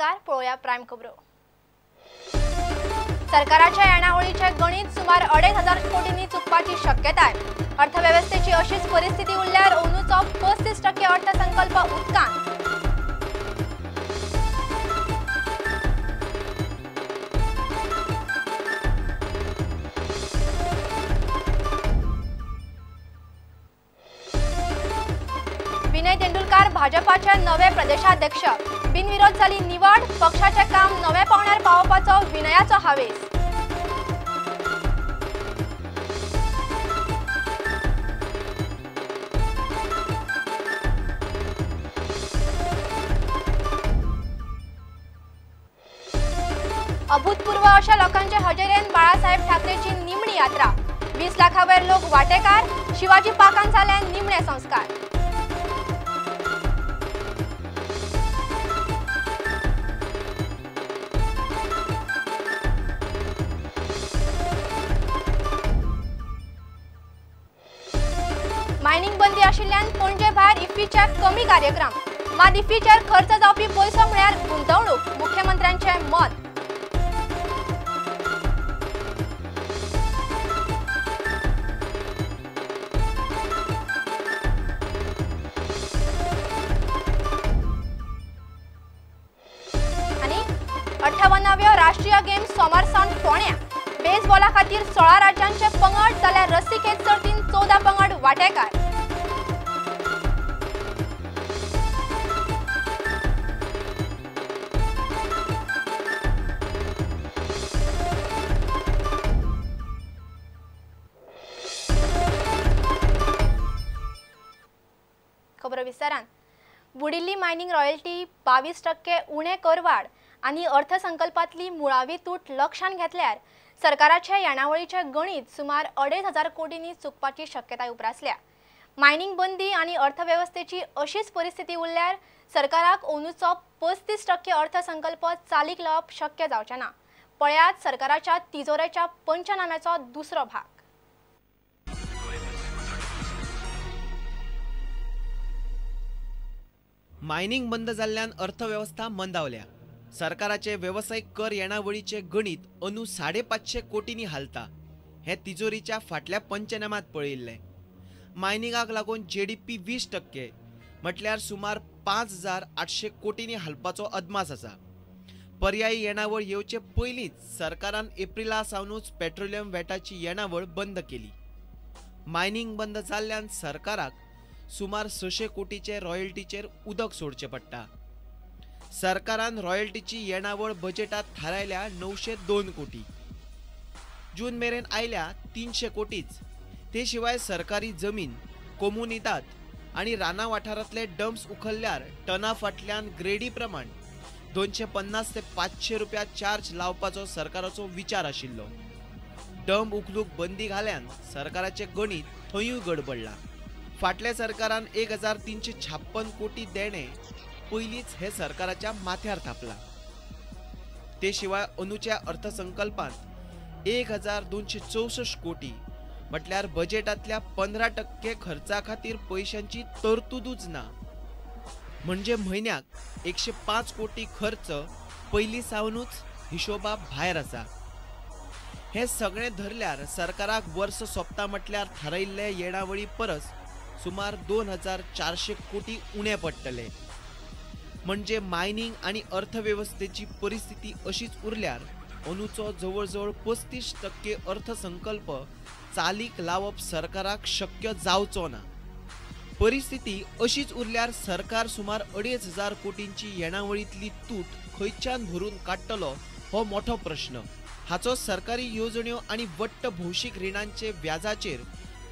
पळया प्रायम खबरो. सरकाराच्या येणावळीचे गणित सुमार अडेज हजार कोटींनी चुकपाची शक्यताय. अर्थव्यवस्थेची अशीच परिस्थिती उरल्यार अंदूचो पस्तीस टक्के अर्थसंकल्प उदकान. विनय तेंडुलकार भाजपाचे नवे प्रदेशाध्यक्ष. बिनविरोध जाली निवड पक्षाचे काम नव्या पावण्यार पावोवपाचो विनयाचो हावेस. अभूतपूर्व अशा लोकांच्या हजेरेन बाळासाहेब ठाकरेची निमणी यात्रा. वीस लाखावयर लोक वाटेकार शिवाजी पाकान निमणे संस्कार. आशिल्ल्यान पणजे भायर इफ्फीचे कमी कार्यक्रम. मात इफ्फीचेर खर्च जावपी पयसो म्हळ्यार गुंतवणूक मुख्यमंत्र्यांचे मत. आणि अठ्ठावन्नाव्यो राष्ट्रीय गेम सोमार सावन फोण्या. बेसबॉला खातीर सोळा राज्यांचे पंगड जाल्यार रस्सीखेच सर्तीन चौदा पंगड वांटेकार. विस्तारान बुडिल्ली मायनिंग रॉयल्टी बावीस टक्के उणे करवाड आणि अर्थसंकल्पातली मुळावी तूट लक्षात घेतल्यार सरकाराचे येणावळीचे गणित सुमार अडेज हजार कोटींनी चुकपाची शक्यताय उप्रासल्या. मायनिंग बंदी आणि अर्थव्यवस्थेची अशीच परिस्थिती उरल्यार सरकाराक अंदूचो पस्तीस टक्के अर्थसंकल्प चालीक लावप शक्य जावचें ना पळयात सरकाराच्या तिजोरेच्या पंचनाम्याचो दुसरो भाग. मायनिंग बंद जाल्ल्यान अर्थव्यवस्था मंदावल्या. सरकाराचे वेवसायीक कर येणावळीचे गणित अंदू साडेपाचशे कोटींनी हालता. हे तिजोरीच्या फाटल्या पंचनामात पळयिल्ले. मायनिंगाक लागून जे डी पी वीस टक्के म्हटल्यार सुमार पांच हजार आठशे कोटींनी हालपाचो अदमास आसा. पर्यायी येणावळ येवचे पयलींच सरकारान एप्रिला सावनूच पेट्रोलियम वॅटाची येणावळ बंद केली. मायनिंग बंद जाल्ल्यान सरकाराक सुमार सशे कोटीचे रॉयल्टीचेर उदक सोडचें पडटा. सरकारान रॉयल्टीची येणावळ बजेटात थारायल्या णवशे दोन कोटी. जून मेरेन आयल्या तीनशे कोटीच. ते शिवाय सरकारी जमीन कोमुनिदाद आणि राना वाठारांतले डम्प्स उखल्ल्यार टना फाटल्यान ग्रेडी प्रमाण दोनशे पन्नास ते पाचशे रुपया चार्ज लावपाचो सरकाराचो विचार आशिल्लो. डंप उखलूक बंदी घाल्यान सरकाराचे गणित थंयूय गडबडला. फाटल्या सरकारान एक हजार तीनशे छाप्पन कोटी देणे पयलींच हे सरकाराच्या माथ्यार थापला. ते शिवाय अंदूच्या अर्थसंकल्पांत एक हजार दोनशे चौसष्ट कोटी म्हटल्यार बजेटांतल्या पंदरा टक्के खर्चा खातीर पयशांची तरतूदूच ना. म्हणजे म्हयन्याक एकशे पांच कोटी खर्च पयलीं सावनूच हिशोबा भायर आसा हे सगळें धरल्यार सरकाराक वर्स सोंपता म्हटल्यार थारायिल्ले येणावळी परस सुमार दोन हजार चारशे कोटी उण्या पडटले म्हणजे मायनिंग आणि अर्थव्यवस्थेची परिस्थिती अशीच उरल्यार अंदूचो जवळ जवळ पस्तीस टक्के अर्थसंकल्प चालीक लावप सरकाराक शक्य जावचो ना. परिस्थिती अशीच उरल्यार सरकार सुमार अडेज हजार कोटींची येणावळींतली तूट खंयच्यान भरून काडटलो हो मोठो प्रश्न. हाचो सरकारी येवजण्यो आनी वट्ट भौशीक रिणांचे व्याजाचेर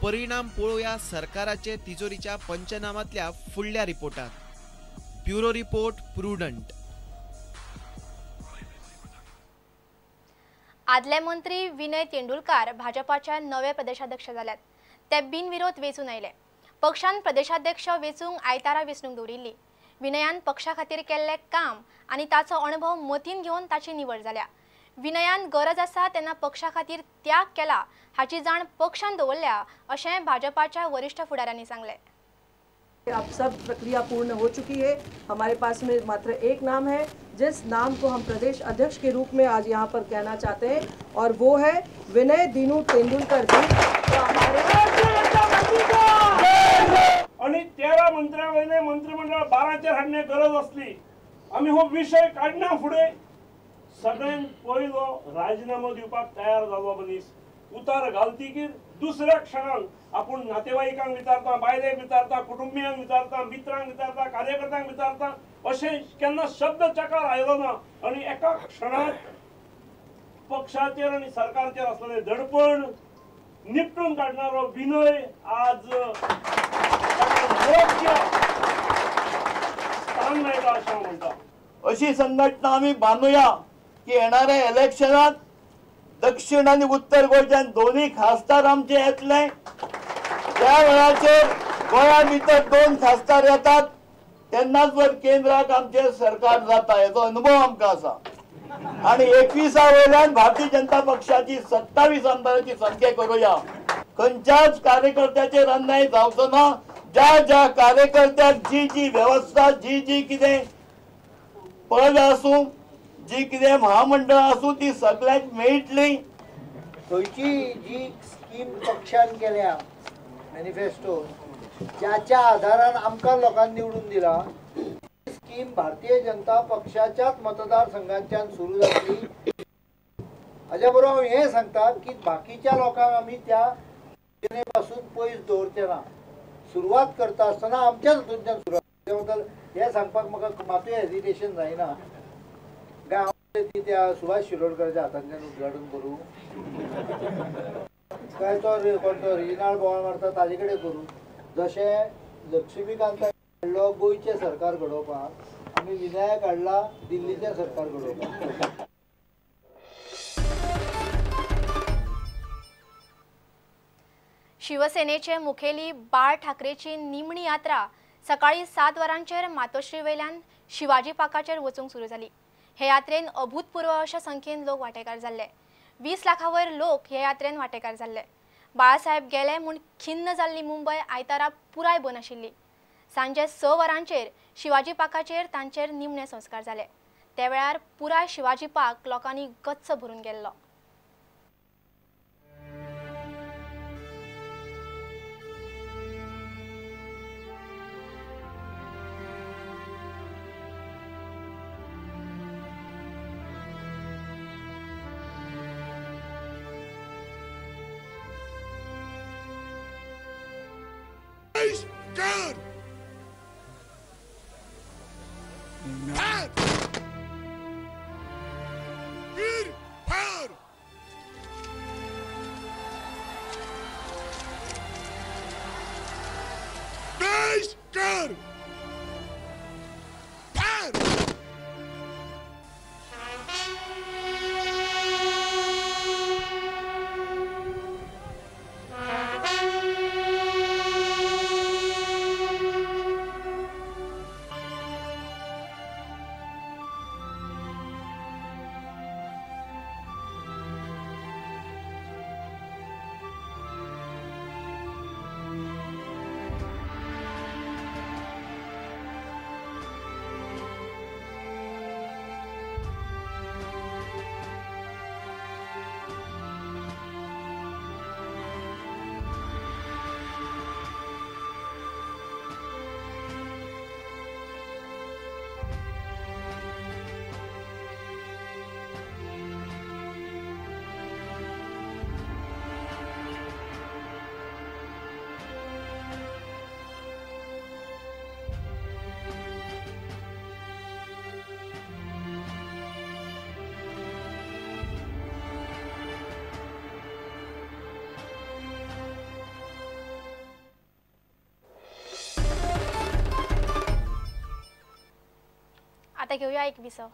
परिणाम पळोवया सरकाराचे तिजोरीच्या पंचनामांतल्या फुडल्या रिपोर्टात. Bureau report prudent. आदले मंत्री विनय तेंडुलकार भाजपाच्या नवे प्रदेशाध्यक्ष जाल्यात ते बिनविरोध वेचून आयले पक्षान प्रदेशाध्यक्ष वेचूंक आयतारा वेंचणूक दवरिल्ली विनयान पक्षा खातीर केल्लें काम आनी ताचो अणभव मतीन घेवन ताची निवड जाल्या विनयान गरज आसा तेन्ना पक्षा खातीर त्याग केला हाची जाण पक्षान दवरल्या अशें भाजपाच्या वरिश्ठ फुडाऱ्यांनी सांगलें. अब सब प्रक्रिया पूर्ण हो चुकी है। हमारे पास में मात्र एक नाम है। जिस नाम को हम प्रदेश अध्यक्ष के रूप में आज यहाँ पर कहना चाहते हैं और वो है विनय दीनू तेंदुलकर जी। तो हमारे आणि तेरा मंत्र्यावयले मंत्रिमंडळ बाराचेर हाडणे गरज असली आम्ही हो विषय काडना फुडें सगळ्यांत पयलो राजीनामो दिवपाक तयार जालो मनीस. उतार घालतकीर दुसऱ्या क्षणान आपूण नातेवाईकांक विचारता बायलेक विचारता कुटुंबियांक विचारता मित्रांक विचारता कार्यकर्त्यांक विचारता अशें केन्ना शब्द चकार आयलो ना आनी एका क्षणात पक्षाचेर आणि सरकारचेर असलेले दडपण निपटून काडणारो विनय आज स्थान मेळटा अशें हांव म्हणटा अशी संघटना आम्ही बांदूया की येणाऱ्या इलेक्शनात दक्षिण आणि उत्तर गोंयच्यान दोन्ही खासदार आमचे येतले. त्या वेळाचेर गोंया भितर दोन खासदार येतात. तेन्नाच वर केंद्राक आमचे सरकार जाता हेचो अनुभव आमकां आसा आणि एकविसा वयल्यान भारतीय जनता पक्षाची सत्तावीस आमदारांची संख्या करूया. खंयच्याच कार्यकर्त्याचेर अन्याय जावचो ना ज्या ज्या कार्यकर्त्याक जी जी व्यवस्था जी जी कितें पद आसूं जी कितें महामंडळ आसूं ती सगळ्यांक मेळटली. खंयची जी स्कीम पक्षान केल्या मॅनिफेस्टो ज्याच्या आधारान आमकां लोकांनी निवडून दिला स्कीम भारतीय जनता पक्षाच्याच मतदारसंघांच्यान सुरू जातली. हाज्या बरोबर हांव हें सांगता की बाकीच्या लोकांक आमी त्या योजने पासून पयस दवरचे ना. सुरवात करता आसतना आमच्याच हातूंतल्यान सुरवात. हे हें सांगपाक म्हाका मातूय हेजिटेशन जायना. ती त्या सुभाष शिरोडकरच्या हातांतल्यान उद्घाटन करूं. काय तो कोणतो रिजिनाळ बोवाळ मारता ताजे कडेन करूं. जशें लक्ष्मीकांत हाडलो गोंयचें सरकार घडोवपाक आमी विनायक हाडला दिल्लीचें सरकार घडोवपाक शिवसेनेचे मुखेली बाळ ठाकरेची निमणी यात्रा सकाळी सात वरांचेर मातोश्री वयल्यान शिवाजी पाकाचेर वचूंक सुरू जाली हे यात्रेन अभूतपूर्व अशे संख्येन लोक वांटेकार जाल्ले. वीस लाखा वयर लोक हे यात्रेन वांटेकार जाल्ले. बाळासाहेब गेले म्हूण खिन्न जाल्ली मुंबय आयतारा पुराय बंद आशिल्ली. सांजे स वरांचेर शिवाजी पाकाचेर तांचेर निमणे संस्कार जाले. त्या वेळार पुराय शिवाजी पाक लोकांनी गच्च भरून गेल्लो. He's good. たけ親行きびそ。